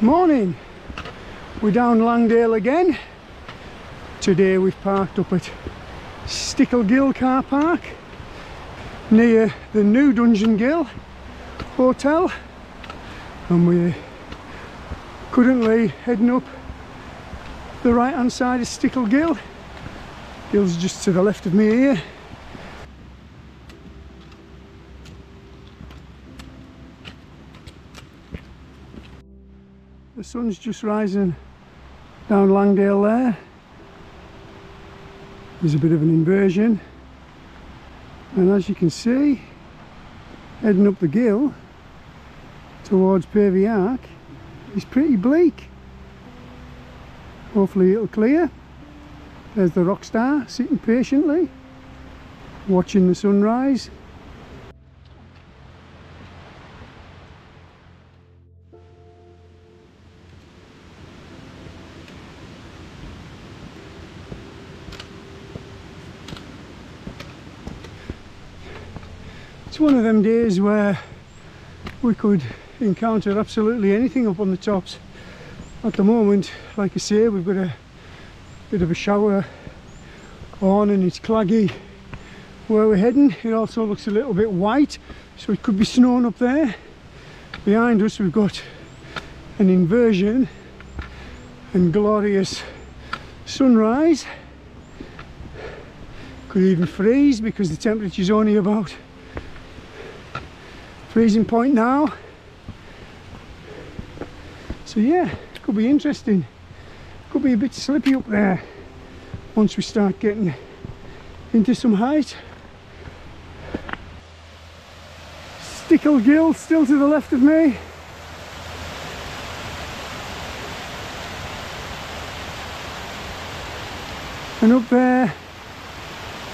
Morning. We're down Langdale again. Today we've parked up at Stickle Gill car park near the new Dungeon Gill Hotel and we're currently heading up the right hand side of Stickle Gill. Gill's just to the left of me here. Sun's just rising down Langdale there. There's a bit of an inversion. And as you can see, heading up the gill towards Pavey Ark is pretty bleak. Hopefully it'll clear. There's the rock star sitting patiently, watching the sunrise. It's one of them days where we could encounter absolutely anything up on the tops. At the moment, like I say, we've got a bit of a shower on and it's claggy where we're heading. It also looks a little bit white, so it could be snowing up there. Behind us we've got an inversion and glorious sunrise. Could even freeze because the temperature's only about freezing point now. So yeah, could be interesting. Could be a bit slippy up there once we start getting into some height. Stickle Gill still to the left of me. And up there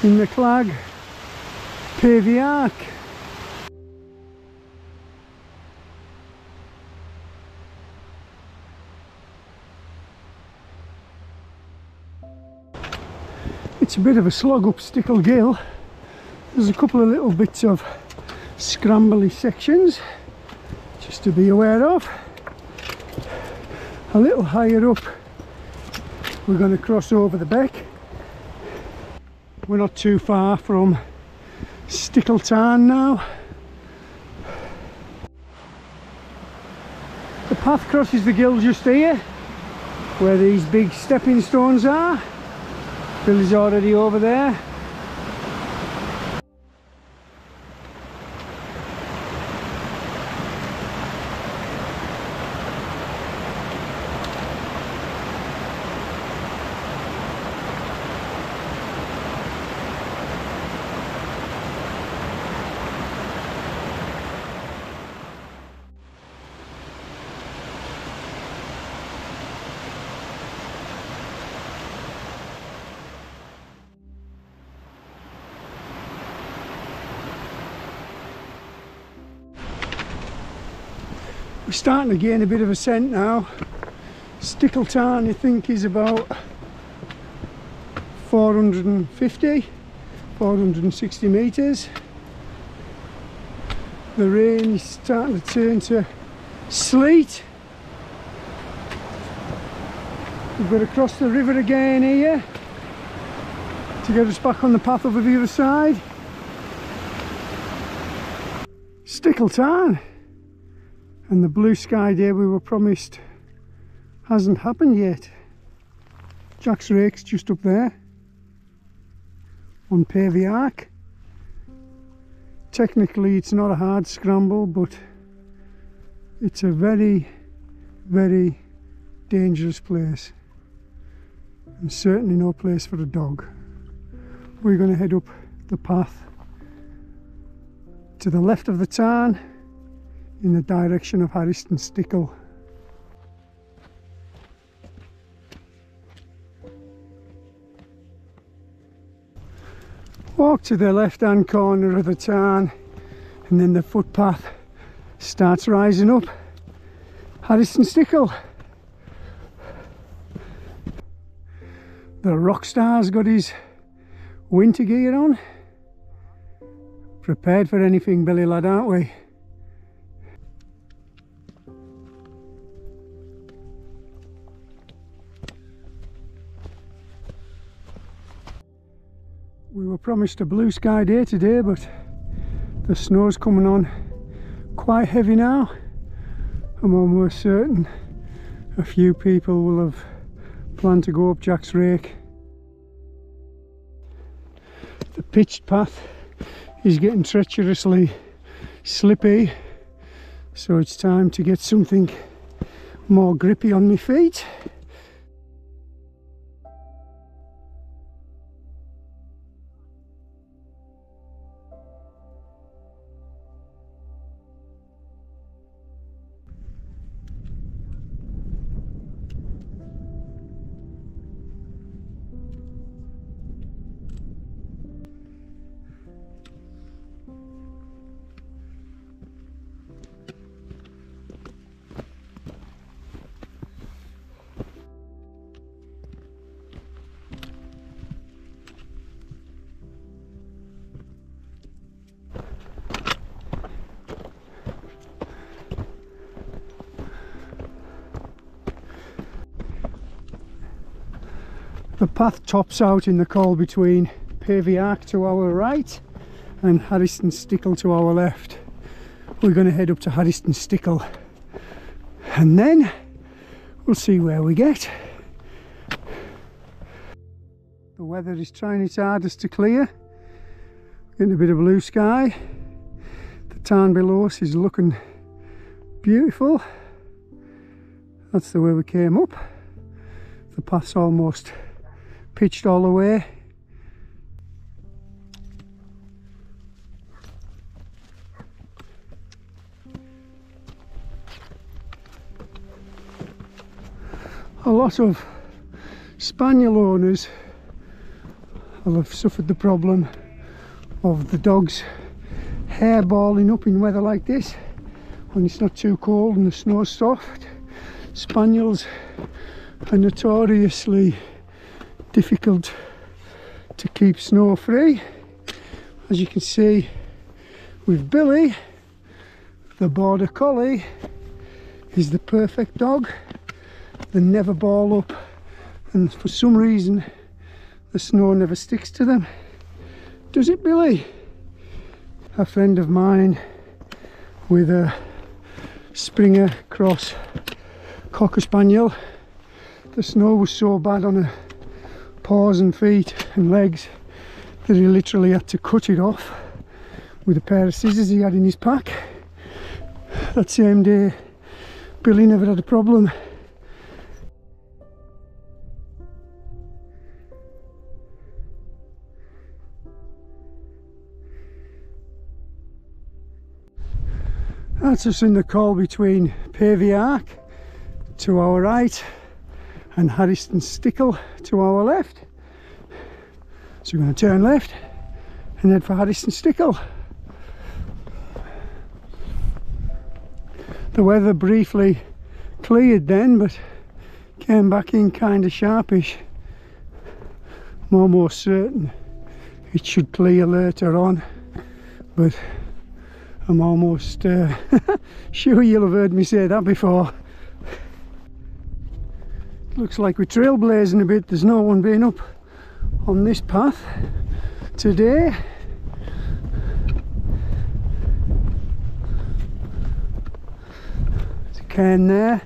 in the clag, Pavey It's a bit of a slog up Stickle Gill There's a couple of little bits of scrambly sections just to be aware of. A little higher up we're going to cross over the beck. We're not too far from Stickle Tarn now. The path crosses the gill just here where these big stepping stones are. Billy's already over there. We're starting to gain a bit of a scent now. Stickle Tarn I think is about 450, 460 metres. The rain is starting to turn to sleet. We've got to cross the river again here to get us back on the path over the other side. Stickle Tarn and the blue sky day we were promised hasn't happened yet. Jack's Rake's just up there on Pavey Ark. Technically it's not a hard scramble but it's a very very dangerous place and certainly no place for a dog. We're going to head up the path to the left of the tarn in the direction of Harrison Stickle. Walk to the left hand corner of the tarn and then the footpath starts rising up. Harrison Stickle. The rock star's got his winter gear on. Prepared for anything, Billy lad, aren't we? Promised a blue sky day today but the snow's coming on quite heavy now. I'm almost certain a few people will have planned to go up Jack's Rake. The pitched path is getting treacherously slippy so it's time to get something more grippy on my feet. The path tops out in the col between Pavey Ark to our right and Harrison Stickle to our left. We're going to head up to Harrison Stickle and then we'll see where we get. The weather is trying its hardest to clear. Getting a bit of blue sky. The town below us is looking beautiful. That's the way we came up. The path's almost pitched all the way. A lot of spaniel owners will have suffered the problem of the dogs hairballing up in weather like this when it's not too cold and the snow's soft. Spaniels are notoriously difficult to keep snow free. As you can see with Billy the border collie is the perfect dog. They never ball up and for some reason the snow never sticks to them. Does it Billy? A friend of mine with a Springer Cross Cocker Spaniel. The snow was so bad on a paws and feet and legs that he literally had to cut it off with a pair of scissors he had in his pack. That same day Billy never had a problem. That's us in the col between Pavey Ark to our right and Harrison Stickle to our left. So we're going to turn left and head for Harrison Stickle. The weather briefly cleared then but came back in kind of sharpish. I'm almost certain it should clear later on but I'm almost uh, sure you'll have heard me say that before. Looks like we're trailblazing a bit. There's no one being up on this path today. There's a cairn there.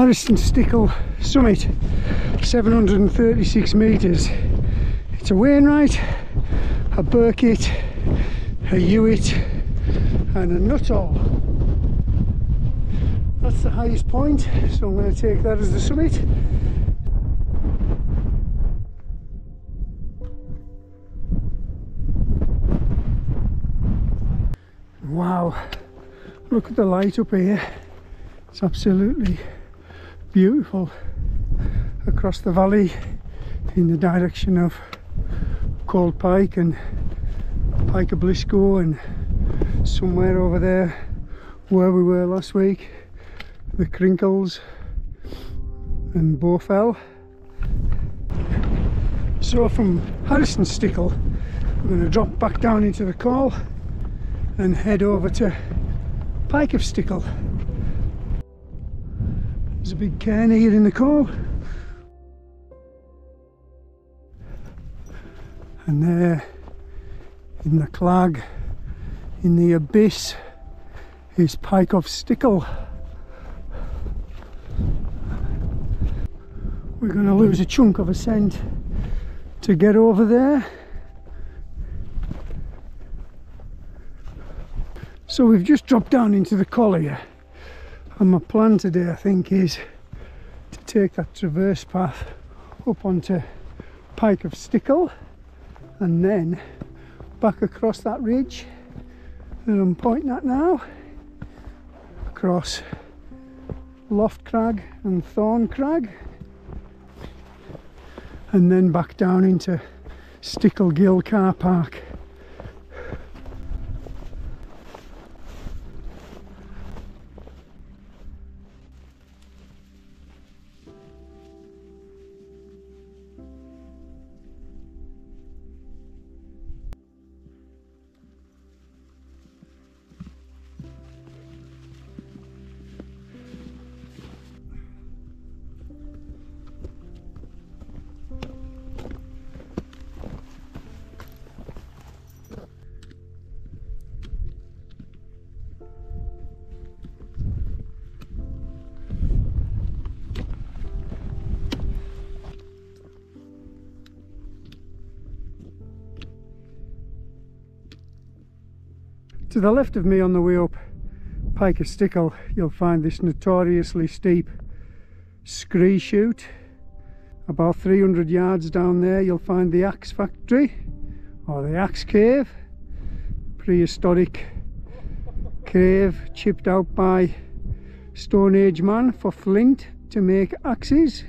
Harrison Stickle summit 736 metres it's a Wainwright a Birkett a Hewitt and a Nuttall that's the highest point, so I'm going to take that as the summit. Wow, look at the light up here. It's absolutely beautiful across the valley in the direction of Cold Pike and Pike of Blisco and somewhere over there where we were last week the Crinkles and Bowfell so from Harrison Stickle I'm going to drop back down into the Coll and head over to Pike of Stickle there's a big cairn here in the Coll and there in the clag in the abyss is Pike of Stickle. We're going to lose a chunk of ascent to get over there. So we've just dropped down into the collier and my plan today I think is to take that traverse path up onto Pike of Stickle and then back across that ridge that I'm pointing at now across Loft Crag and Thorn Crag and then back down into Stickle Gill car park To the left of me on the way up Pike of Stickle you'll find this notoriously steep scree chute. About 300 yards down there you'll find the axe factory or the axe cave. Prehistoric cave chipped out by Stone Age man for flint to make axes.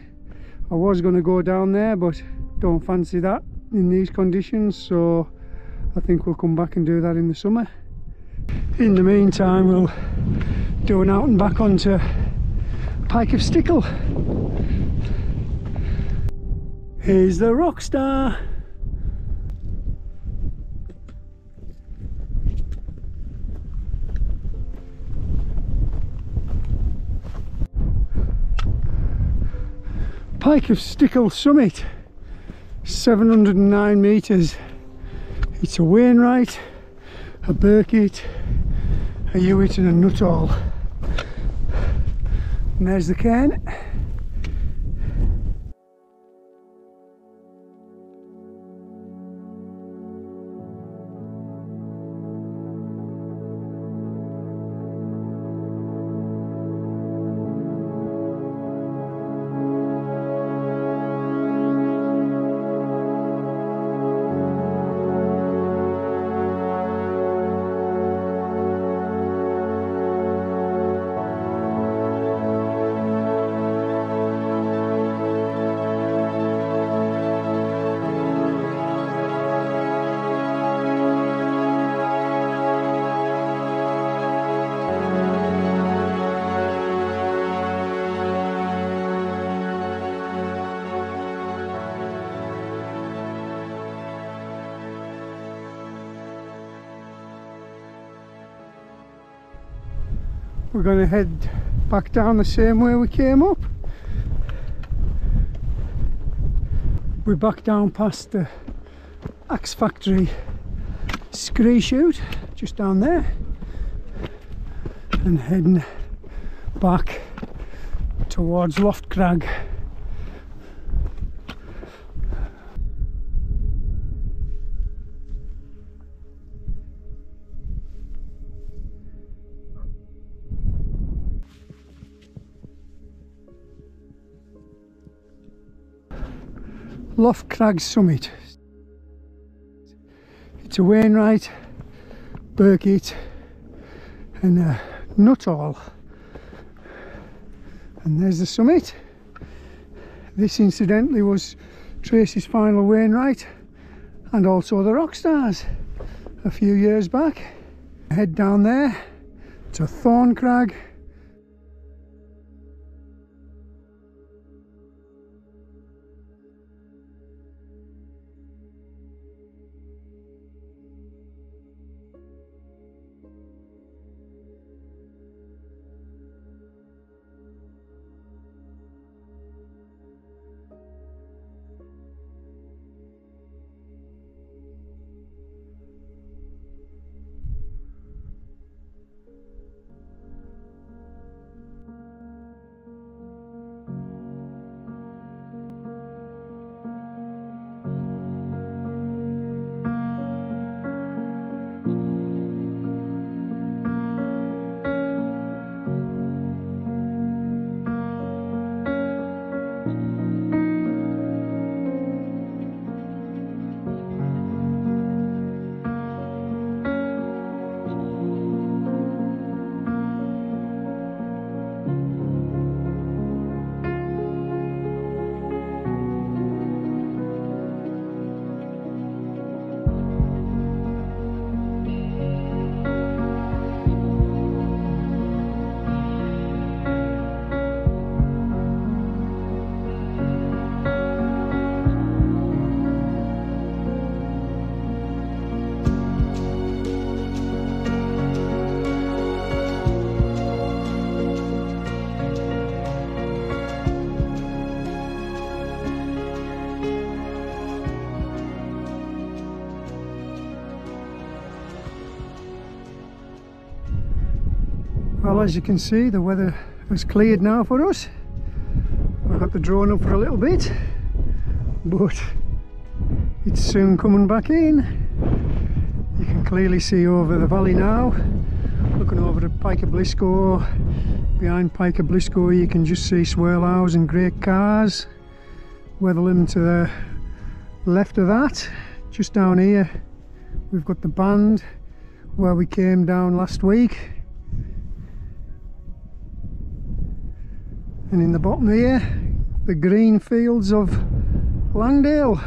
I was going to go down there but don't fancy that in these conditions so I think we'll come back and do that in the summer in the meantime we'll do an out and back onto Pike of Stickle. Here's the Rockstar Pike of Stickle summit 709 metres it's a Wainwright a Birkett a Hewitt and a Nuttall. And there's the cairn. We're going to head back down the same way we came up. We're back down past the axe factory scree chute just down there and heading back towards Loft Crag Loft Crag Summit. It's a Wainwright, Birkett and a Nuttall. And there's the summit. This incidentally was Tracy's final Wainwright and also the Rockstars a few years back. Head down there to Thorn Crag As you can see the weather has cleared now for us. I've got the drone up for a little bit but it's soon coming back in. You can clearly see over the valley now looking over at Pike of Blisco. Behind Pike of Blisco you can just see Swirl How and Great Carrs. Wetherlam to the left of that. Just down here we've got the band where we came down last week and in the bottom here the green fields of Langdale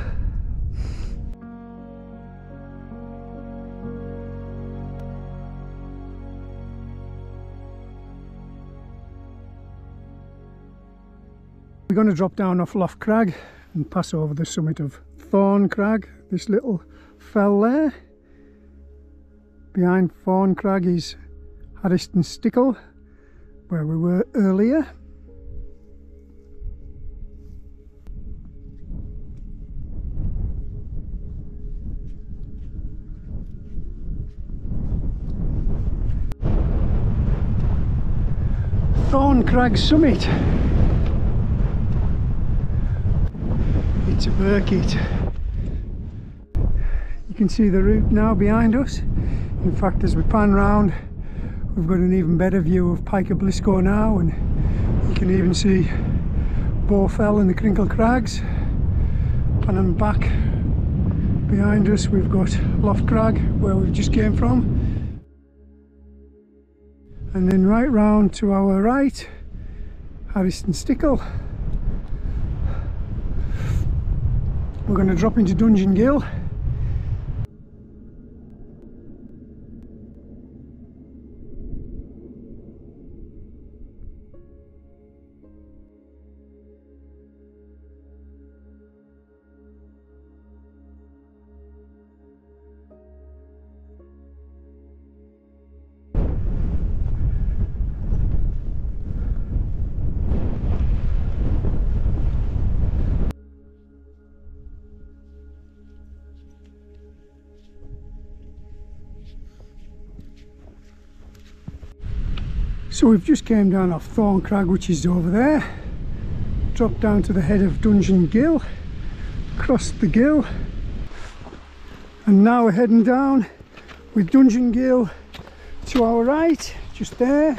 We're going to drop down off Loft Crag and pass over the summit of Thorn Crag, this little fell there. Behind Thorn Crag is Harrison Stickle, where we were earlier. Crag Summit. It's a Birkett. You can see the route now behind us. In fact, as we pan round, we've got an even better view of Pike of Blisco now, and you can even see Bowfell and the Crinkle Crags. And then back behind us, we've got Loft Crag, where we just came from and then right round to our right Harrison Stickle. We're going to drop into Dungeon Gill So we've just came down off Thorn Crag which is over there dropped down to the head of Dungeon Gill crossed the gill and now we're heading down with Dungeon Gill to our right just there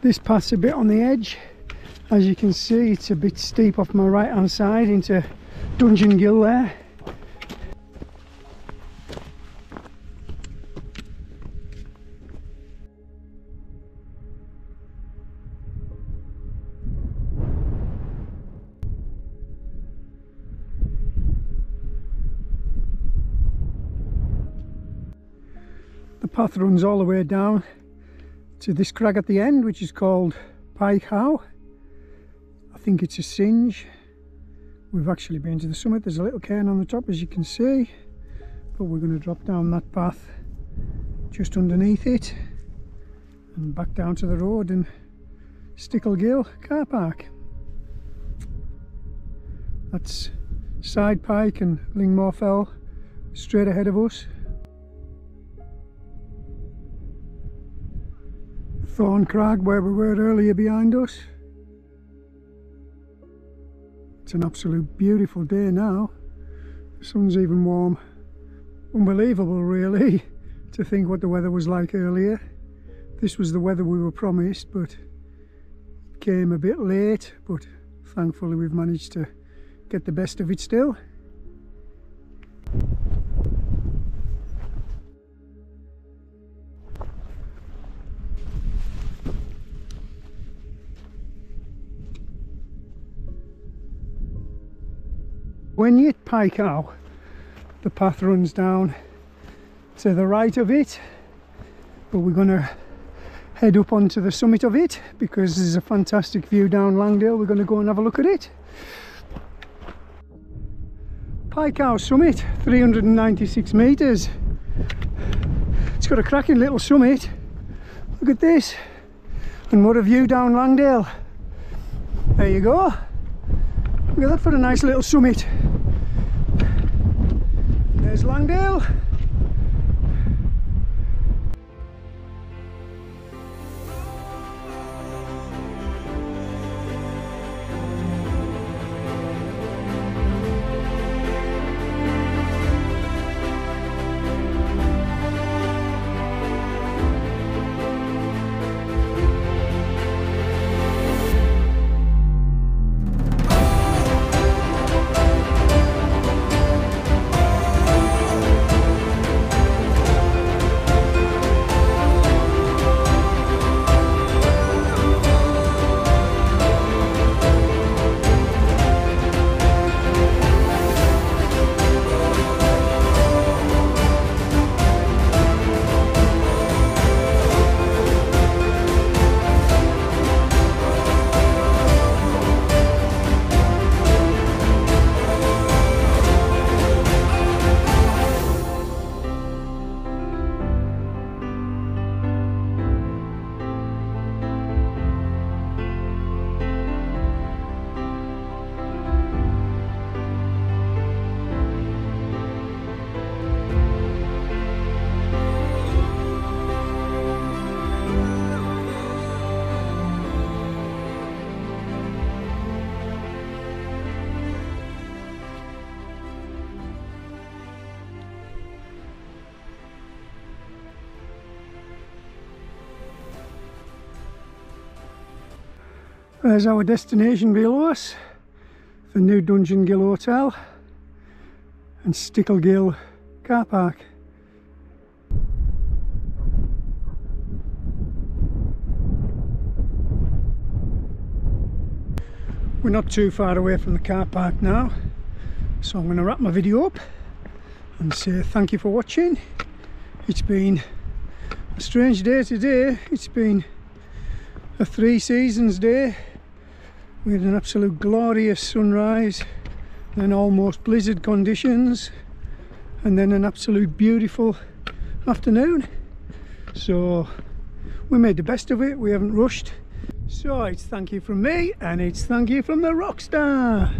This path's a bit on the edge. As you can see, it's a bit steep off my right hand side into Dungeon Gill there. The path runs all the way down to this crag at the end which is called Pike Howe. I think it's a singe. We've actually been to the summit, there's a little cairn on the top as you can see but we're going to drop down that path just underneath it and back down to the road and Stickle Gill car park. That's Side Pike and Lingmore Fell straight ahead of us Thorn Crag where we were earlier behind us. It's an absolute beautiful day now. The sun's even warm. Unbelievable really to think what the weather was like earlier. This was the weather we were promised but it came a bit late but thankfully we've managed to get the best of it still. When you Pike Howe, the path runs down to the right of it, but we're going to head up onto the summit of it because there's a fantastic view down Langdale. We're going to go and have a look at it. Pike Howe summit, 396 metres. It's got a cracking little summit. Look at this. And what a view down Langdale. There you go. Look at that for a nice little summit. Langdale. There's our destination below us, the new Dungeon Gill Hotel and Stickle Gill car park. We're not too far away from the car park now, so I'm going to wrap my video up and say thank you for watching. It's been a strange day today, it's been a three seasons day we had an absolute glorious sunrise then almost blizzard conditions and then an absolute beautiful afternoon. So we made the best of it we haven't rushed. So it's thank you from me and it's thank you from the rockstar